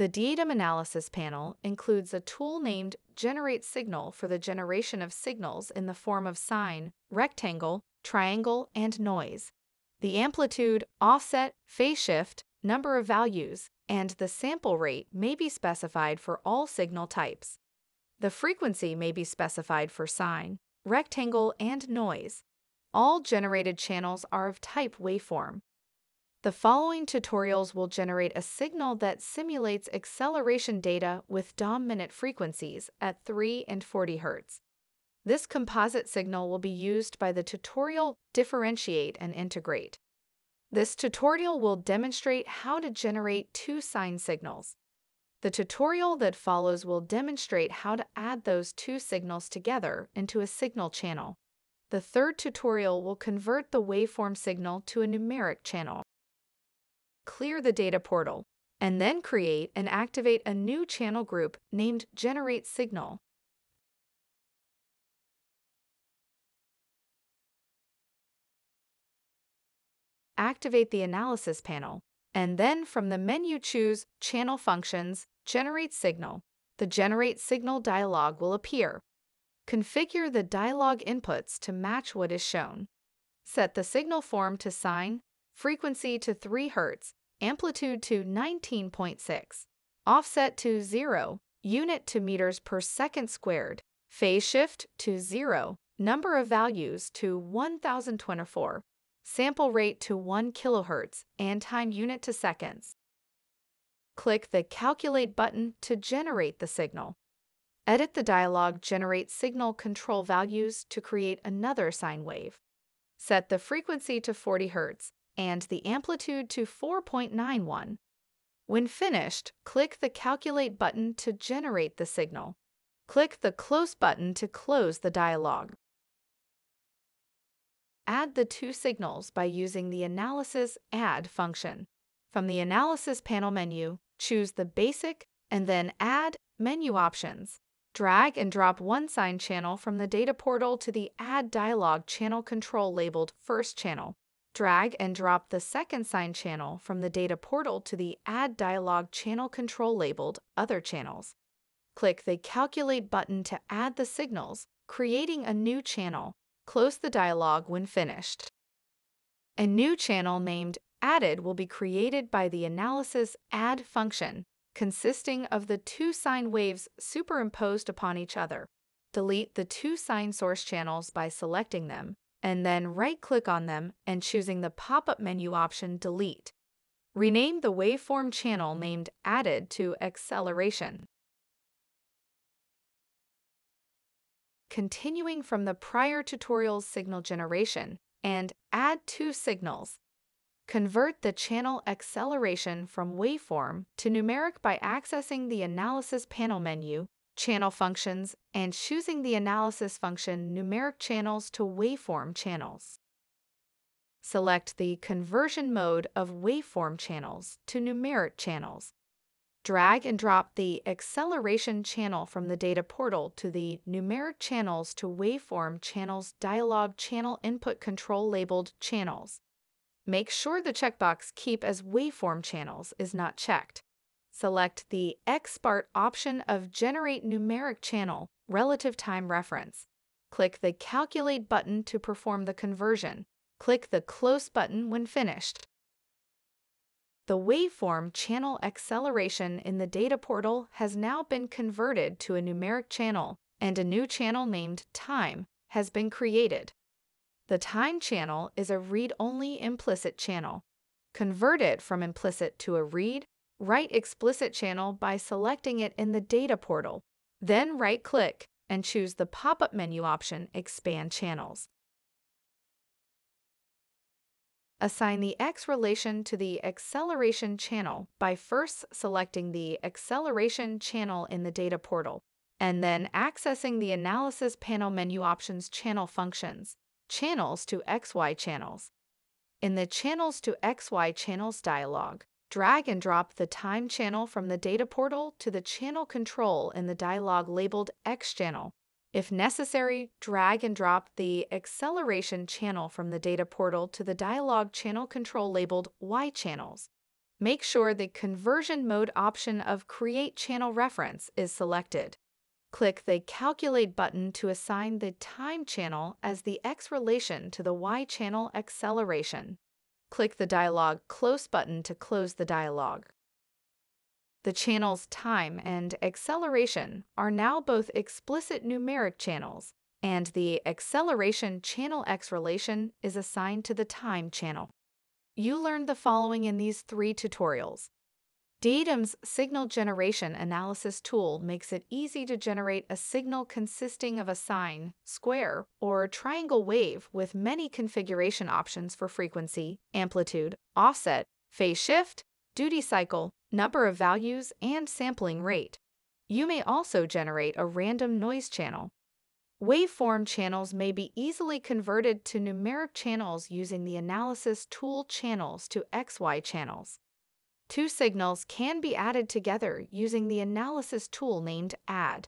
The DIAdem analysis panel includes a tool named Generate Signal for the generation of signals in the form of sine, rectangle, triangle, and noise. The amplitude, offset, phase shift, number of values, and the sample rate may be specified for all signal types. The frequency may be specified for sine, rectangle, and noise. All generated channels are of type waveform. The following tutorials will generate a signal that simulates acceleration data with dominant frequencies at 3 and 40 Hz. This composite signal will be used by the tutorial Differentiate and Integrate. This tutorial will demonstrate how to generate two sine signals. The tutorial that follows will demonstrate how to add those two signals together into a signal channel. The third tutorial will convert the waveform signal to a numeric channel clear the data portal, and then create and activate a new channel group named Generate Signal. Activate the Analysis panel, and then from the menu choose Channel Functions, Generate Signal. The Generate Signal dialog will appear. Configure the dialog inputs to match what is shown. Set the signal form to sine, frequency to 3 Hz, amplitude to 19.6, offset to 0, unit to meters per second squared, phase shift to 0, number of values to 1024, sample rate to 1 kHz, and time unit to seconds. Click the Calculate button to generate the signal. Edit the dialog Generate Signal Control Values to create another sine wave. Set the frequency to 40 Hz and the amplitude to 4.91. When finished, click the Calculate button to generate the signal. Click the Close button to close the dialog. Add the two signals by using the Analysis Add function. From the Analysis panel menu, choose the Basic and then Add menu options. Drag and drop one sine channel from the data portal to the Add dialog channel control labeled First Channel. Drag and drop the second sine channel from the data portal to the Add dialog channel control labeled Other Channels. Click the Calculate button to add the signals, creating a new channel. Close the dialog when finished. A new channel named Added will be created by the Analysis Add function, consisting of the two sine waves superimposed upon each other. Delete the two sine source channels by selecting them and then right-click on them and choosing the pop-up menu option Delete. Rename the waveform channel named Added to Acceleration. Continuing from the prior tutorial's signal generation, and add two signals. Convert the channel acceleration from waveform to numeric by accessing the Analysis panel menu channel functions, and choosing the analysis function numeric channels to waveform channels. Select the conversion mode of waveform channels to numeric channels. Drag and drop the acceleration channel from the data portal to the numeric channels to waveform channels dialog channel input control labeled channels. Make sure the checkbox keep as waveform channels is not checked select the XBART option of Generate Numeric Channel Relative Time Reference. Click the Calculate button to perform the conversion. Click the Close button when finished. The waveform channel acceleration in the data portal has now been converted to a numeric channel, and a new channel named Time has been created. The time channel is a read-only implicit channel. Convert it from implicit to a read Write Explicit Channel by selecting it in the Data portal. Then right-click and choose the pop-up menu option Expand Channels. Assign the X relation to the acceleration channel by first selecting the acceleration channel in the data portal, and then accessing the Analysis panel menu options Channel Functions, Channels to XY Channels. In the Channels to XY Channels dialog, Drag and drop the time channel from the data portal to the channel control in the dialog labeled X channel. If necessary, drag and drop the acceleration channel from the data portal to the dialog channel control labeled Y channels. make sure the Conversion Mode option of Create Channel Reference is selected. Click the Calculate button to assign the time channel as the X relation to the Y channel acceleration. Click the dialog Close button to close the dialog. The channel's time and acceleration are now both explicit numeric channels, and the acceleration channel X relation is assigned to the time channel. You learned the following in these three tutorials. DIAdem's signal generation analysis tool makes it easy to generate a signal consisting of a sine, square, or triangle wave with many configuration options for frequency, amplitude, offset, phase shift, duty cycle, number of values, and sampling rate. You may also generate a random noise channel. Waveform channels may be easily converted to numeric channels using the analysis tool channels to XY channels. Two signals can be added together using the analysis tool named Add.